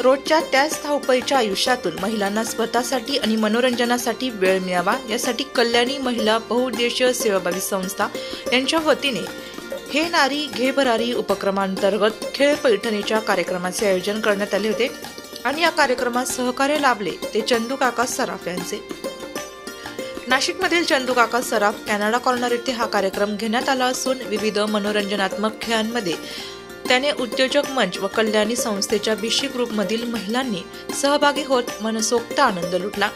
रोजच्या त्याच धावपळीच्या आयुष्यातून महिलांना स्वतःसाठी आणि मनोरंजनासाठी वेळ मिळावा यासाठी कल्याणी महिला बहुउद्देशीय सेवाभावी संस्था यांच्या वतीने हे नारी घे भरारी उपक्रमांतर्गत खेळ पैठणीच्या कार्यक्रमाचे आयोजन करण्यात आले होते आणि या कार्यक्रमात सहकार्य लाभले ते चंदू काका सराफ यांचे. नाशिकमधील चंदू काका सराफ कॅनडा कॉर्नर येथे हा कार्यक्रम घेण्यात आला असून विविध मनोरंजनात्मक खेळांमध्ये त्याने उद्योजक मंच व कल्याणी संस्थेच्या बिशी ग्रुपमधील महिलांनी सहभागी होत मनसोक्त आनंद लुटला.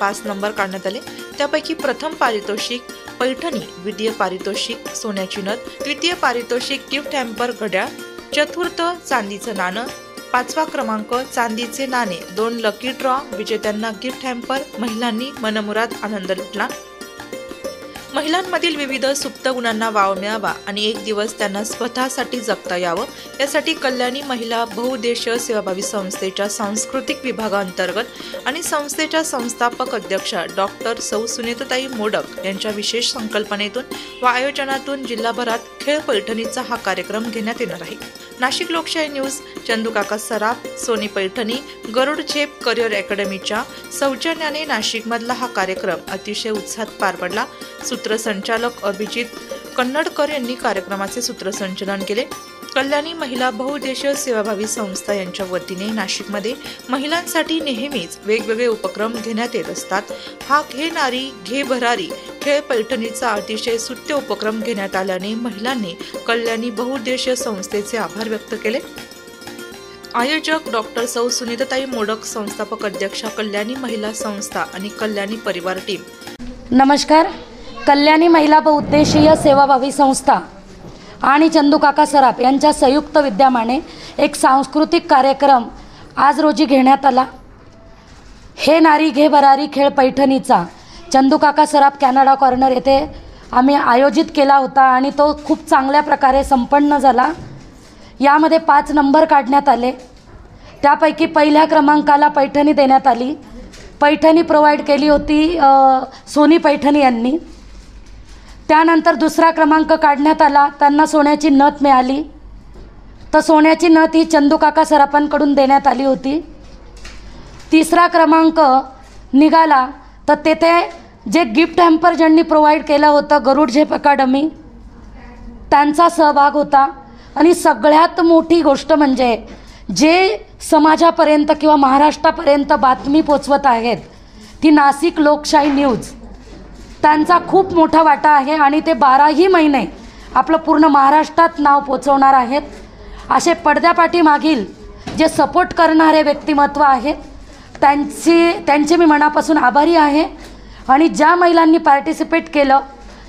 पाच नंबर काढण्यात आले. त्यापैकी प्रथम पारितोषिक पैठणी द्वितीय पारितोषिक सोन्याची नथ तृतीय पारितोषिक गिफ्ट हॅम्पर घड्याळ चतुर्थ चांदीचं नाणं पाचवा क्रमांक चांदीचे नाणे दोन लकी ड्रॉ विजेत्यांना गिफ्ट हॅम्पर महिलांनी मनमुराद आनंद लुटला. महिलांमधील विविध सुप्त गुणांना वाव मिळावा आणि एक दिवस त्यांना स्वतःसाठी जगता यावं. यासाठी कल्याणी महिला बहुउद्देशीय सेवाभावी संस्थेच्या सांस्कृतिक विभागाअंतर्गत आणि संस्थेच्या संस्थापक अध्यक्षा डॉक्टर सौ. सुनेतताई मोडक यांच्या विशेष संकल्पनेतून व आयोजनातून जिल्हाभरात खेळ पैठणीचा हा कार्यक्रम घेण्यात येणार आहे. नाशिक लोकशाही न्यूज चंदूकाका सराफ सोनी पैठणी गरुड झेप करिअर अकॅडमीच्या सौजन्याने नाशिकमधला हा कार्यक्रम अतिशय उत्साहात पार पडला. सूत्रसंचालक अभिजित कन्नडकर यांनी कार्यक्रमाचे सूत्रसंचालन केले. कल्याणी महिला बहुउद्देशीय सेवाभावी संस्था यांच्या वतीने नाशिकमध्ये महिलांसाठी नेहमीच वेगवेगळे उपक्रम घेण्यात येत असतात. हा घे नारी घे भरारी खेळ पैठणीचा अतिशय सुत्य उपक्रम घेण्यात आल्याने महिलांनी कल्याणी बहुउद्देशीय संस्थेचे आभार व्यक्त केले. आयोजक डॉक्टर सौ सुनीताताई मोडक संस्थापक अध्यक्षा कल्याणी महिला संस्था आणि कल्याणी परिवार टीम. नमस्कार. कल्याणी महिला बहुउद्देशीय सेवाभावी संस्था आणि चंदूकाका सराफ यांच्या संयुक्त विद्यमाने एक सांस्कृतिक कार्यक्रम आज रोजी घेण्यात आला. हे नारी घे भरारी खेळ पैठणीचा चंदूकाका सराफ कॅनडा कॉर्नर येथे आम्ही आयोजित केला होता आणि तो खूप चांगल्या प्रकारे संपन्न झाला. यामध्ये पाच नंबर काढण्यात आले. त्यापैकी पहिल्या क्रमांकाला पैठणी देण्यात आली. पैठणी प्रोव्हाइड केली होती सोनी पैठणी यांनी. त्यानंतर दुसरा क्रमांक काढण्यात आला. त्यांना सोन्याची नथ मिळाली. तर सोन्याची नथ ही चंदूकाका सरापांकडून देण्यात आली होती. तिसरा क्रमांक निघाला. तर तेथे जे गिफ्ट हॅम्पर ज्यांनी प्रोव्हाइड केलं होतं गरुड झेप अकॅडमी त्यांचा सहभाग होता. आणि सगळ्यात मोठी गोष्ट म्हणजे जे समाजापर्यंत किंवा महाराष्ट्रापर्यंत बातमी पोचवत आहेत ती नाशिक लोकशाही न्यूज. त्यांचा खूप मोठा वाटा आहे आणि ते बाराही महिने आपलं पूर्ण महाराष्ट्रात नाव पोचवणार आहेत. असे पडद्यापाठीमागील जे सपोर्ट करणारे व्यक्तिमत्व आहेत त्यांची त्यांचे मी मनापासून आभारी आहे. आणि ज्या महिलांनी पार्टिसिपेट केलं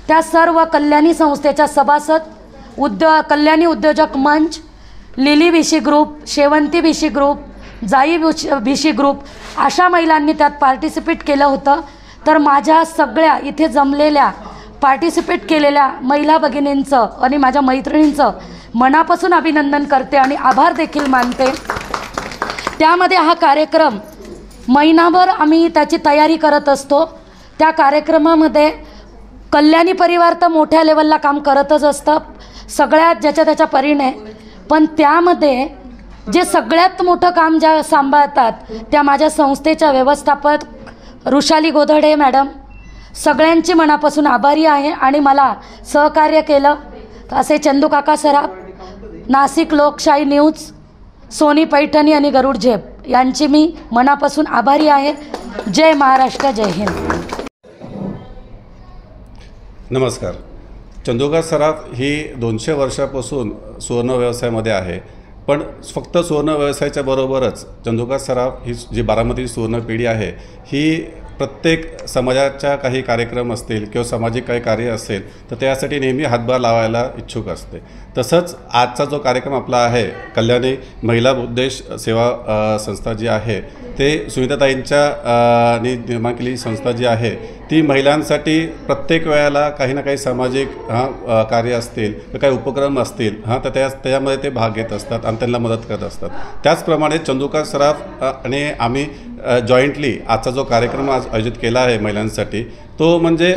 त्या सर्व कल्याणी संस्थेच्या सभासद उद्यो कल्याणी उद्योजक मंच लिली विशी ग्रुप शेवंती विशी ग्रुप जाई विश भिशी ग्रुप अशा महिलांनी त्यात पार्टिसिपेट केलं होतं. तर माझ्या सगळ्या इथे जमलेल्या पार्टिसिपेट केलेल्या महिला भगिनींचं आणि माझ्या मैत्रिणींचं मनापासून अभिनंदन करते आणि आभार देखील मानते. त्यामध्ये हा कार्यक्रम महिनाभर आम्ही त्याची तयारी करत असतो. त्या कार्यक्रमामध्ये कल्याणी परिवार तर मोठ्या लेवलला काम करतच असतं सगळ्यात ज्याच्या त्याच्या परीने. पण त्यामध्ये जे सगळ्यात मोठं काम ज्या सांभाळतात त्या माझ्या संस्थेच्या व्यवस्थापक ऋषाली गोधडे मॅडम. सगळ्यांची मनापासून आभारी आहे आणि मला सहकार्य केलं. असे चंदूकाका सराफ नाशिक लोकशाही न्यूज सोनी पैठणी आणि गरुड झेप. यांची मी मनापासून आभारी आहे. जय महाराष्ट्र जय हिंद. नमस्कार. चंदोका सराफ ही दोनशे वर्षापासून सुवर्ण व्यवसायामध्ये आहे. पण फक्त सुवर्ण व्यवसायाच्या बरोबरच चंदुका सराफ ही जी बारामती सुवर्ण पिढी आहे ही प्रत्येक समाजाच्या काही कार्यक्रम असतील किंवा सामाजिक काही कार्य असेल तर त्यासाठी नेहमी हातभार लावायला इच्छुक असते. तसंच आजचा जो कार्यक्रम आपला आहे कल्याणी महिला उद्देश सेवा संस्था जी आहे ते सुनीताताईंच्या निर्माण केलेली संस्था जी आहे ती महिलांसाठी प्रत्येक वेळेला काही ना काही सामाजिक हां कार्य असतील तर काही उपक्रम असतील हां तर त्या त्यामध्ये ते भाग घेत असतात आणि त्यांना मदत करत असतात. त्याचप्रमाणे चंदुका सराफ आणि आम्ही जॉईंटली आजचा जो कार्यक्रम आज आयोजित केला आहे महिलांसाठी तो म्हणजे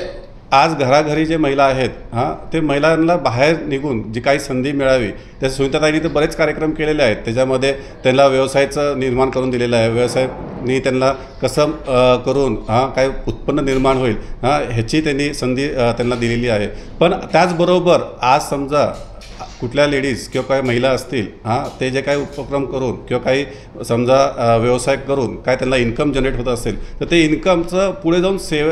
आज घराघरी जे महिला आहेत हां ते महिलांना बाहेर निघून जी काही संधी मिळावी त्या सुनीताताईंनी तर बरेच कार्यक्रम केलेले आहेत. त्याच्यामध्ये त्यांना व्यवसायाचं निर्माण करून दिलेलं आहे. व्यवसायानी त्यांना कसं करून हां काय उत्पन्न निर्माण होईल हां ह्याची त्यांनी संधी त्यांना दिलेली आहे. पण त्याचबरोबर आज समजा कुठल्या लेडीज किंवा काही महिला असतील हां ते जे काही उपक्रम करून किंवा काही समजा व्यवसाय करून काय त्यांना इन्कम जनरेट होत असेल तर ते इन्कमचं पुढे जाऊन सेव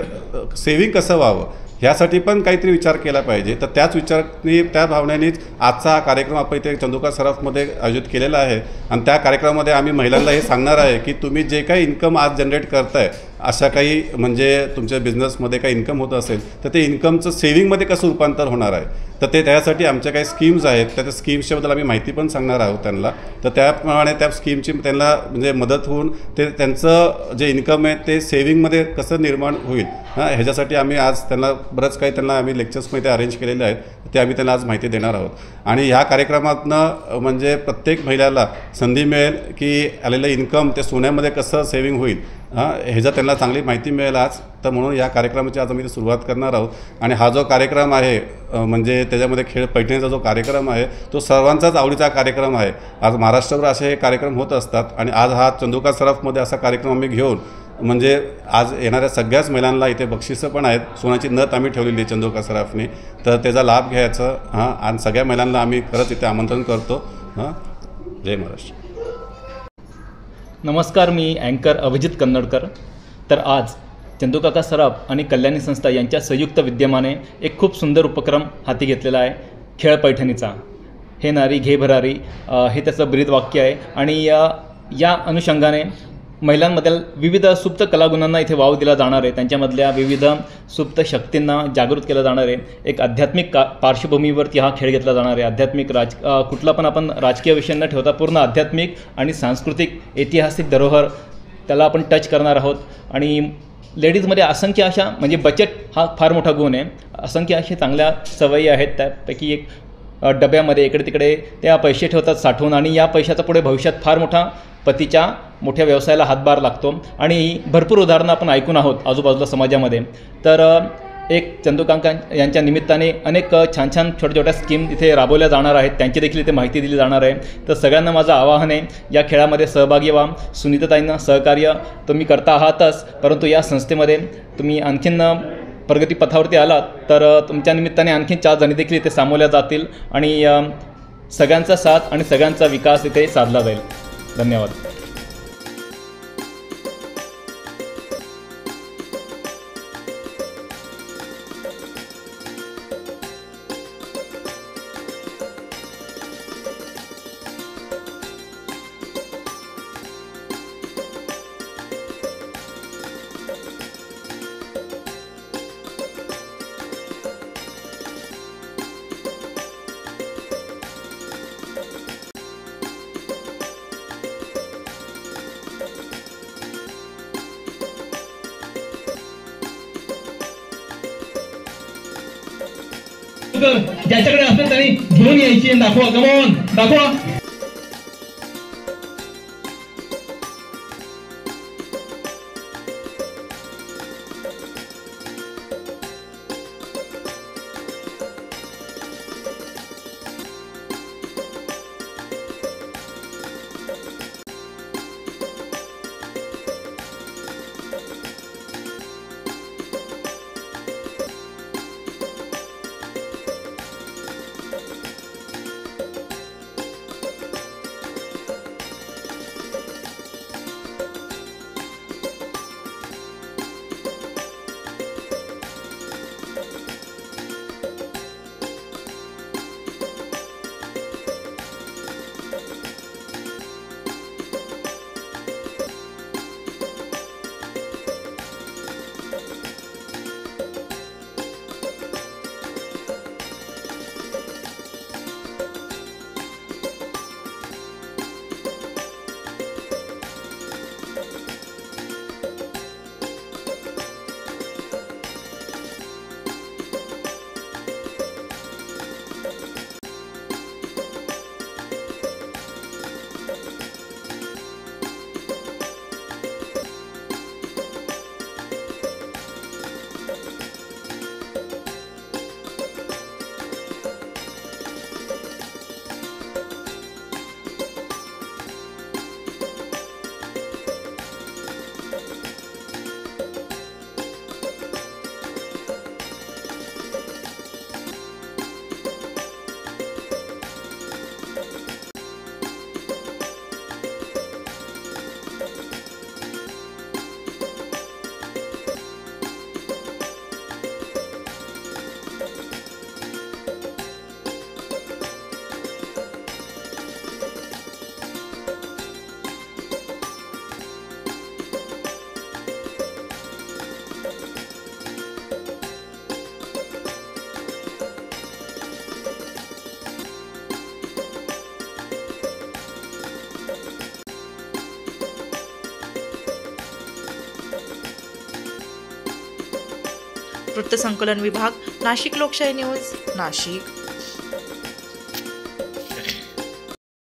सेविंग कसं व्हावं? ह्यासाठी पण काहीतरी विचार केला पाहिजे. तर त्याच विचारने त्या भावनेनेच आजचा हा कार्यक्रम आपण इथे चंदुका सराफमध्ये आयोजित केलेला आहे. आणि त्या कार्यक्रमामध्ये आम्ही महिलांना हे सांगणार आहे की तुम्ही जे काही इन्कम आज जनरेट करताय अशा काही म्हणजे तुमच्या बिझनेसमध्ये काही इन्कम होत असेल तर ते इन्कमचं सेविंगमध्ये कसं रूपांतर होणार आहे? तर ते त्यासाठी आमच्या काही स्कीम्स आहेत त्या त्या स्कीम्सच्याबद्दल आम्ही माहिती पण सांगणार आहोत त्यांना. तर त्याप्रमाणे त्या स्कीमची त्यांना म्हणजे मदत होऊन ते त्यांचं जे इन्कम आहे ते सेविंगमध्ये कसं निर्माण होईल हां ह्याच्यासाठी आम्ही आज त्यांना बरंच काही त्यांना आम्ही लेक्चर्समध्ये अरेंज केलेले आहेत ते आम्ही त्यांना आज माहिती देणार आहोत. आणि ह्या कार्यक्रमातनं म्हणजे प्रत्येक महिलाला संधी मिळेल की आलेलं इन्कम ते सोन्यामध्ये कसं सेविंग होईल हां त्यांना चांगली माहिती मिळेल आज तर म्हणून या कार्यक्रमाची आज आम्ही सुरुवात करणार आहोत. आणि हा जो कार्यक्रम आहे म्हणजे त्याच्यामध्ये खेळ पैठणीचा जो कार्यक्रम आहे तो सर्वांचाच आवडीचा कार्यक्रम आहे. आज महाराष्ट्रभर असे हे कार्यक्रम होत असतात आणि आज हा चंदुका सराफमध्ये असा कार्यक्रम आम्ही घेऊन म्हणजे आज येणाऱ्या सगळ्याच महिलांना इथे बक्षिसं पण आहेत. सोन्याची नथ आम्ही ठेवलेली आहे चंदुका सराफने. तर त्याचा लाभ घ्यायचा हां आणि सगळ्या महिलांना आम्ही खरंच इथे आमंत्रण करतो. हां. जय महाराष्ट्र. नमस्कार मी अँकर अभिजित कन्नडकर. तर आज चंदूकाका सराफ आणि कल्याणी संस्था यांच्या संयुक्त विद्यमाने एक खूप सुंदर उपक्रम हाती घेतलेला आहे खेळ पैठणीचा. हे नारी घे भरारी हे त्याचं ब्रीद वाक्य आहे आणि या या अनुषंगाने महिलांमधील विविध सुप्त कलागुणांना इथे वाव दिला जाणार आहे. त्यांच्यामधल्या विविध सुप्त शक्तींना जागृत केलं जाणार आहे. एक आध्यात्मिक का पार्श्वभूमीवरती हा खेळ घेतला जाणार आहे. आध्यात्मिक राज कुठला पण आपण राजकीय विषय न ठेवता पूर्ण आध्यात्मिक आणि सांस्कृतिक ऐतिहासिक धरोहर त्याला आपण टच करणार आहोत. आणि लेडीजमध्ये असंख्य अशा म्हणजे बचत हा फार मोठा गुण आहे. असंख्य अशा चांगल्या सवयी आहेत. त्यापैकी एक डब्यामध्ये इकडे तिकडे त्या पैसे ठेवतात साठवून आणि या पैशाचा पुढे भविष्यात फार मोठा पतीच्या मोठ्या व्यवसायाला हातभार लागतो. आणि भरपूर उदाहरणं आपण ऐकून आहोत आजूबाजूला समाजामध्ये. तर एक चंदुकांक यांच्या निमित्ताने अनेक छान छान छोट्या छोट्या स्कीम इथे राबवल्या जाणार आहेत. त्यांची देखील इथे माहिती दिली जाणार आहे. तर सगळ्यांना माझं आवाहन आहे या खेळामध्ये सहभागी व्हा. सुनीताताईंना सहकार्य तुम्ही करता आहातच परंतु या संस्थेमध्ये तुम्ही आणखीन प्रगतीपथावरती आलात तर तुमच्या निमित्ताने आणखीन चार जणी देखील इथे सामावल्या जातील आणि सगळ्यांचा साथ आणि सगळ्यांचा विकास इथे साधला जाईल. धन्यवाद. ज्याच्याकडे असतं त्यांनी घेऊन यायची दाखवा. कमॉन दाखवा. वृत्तसंकलन विभाग नाशिक लोकशाही न्यूज नाशिक.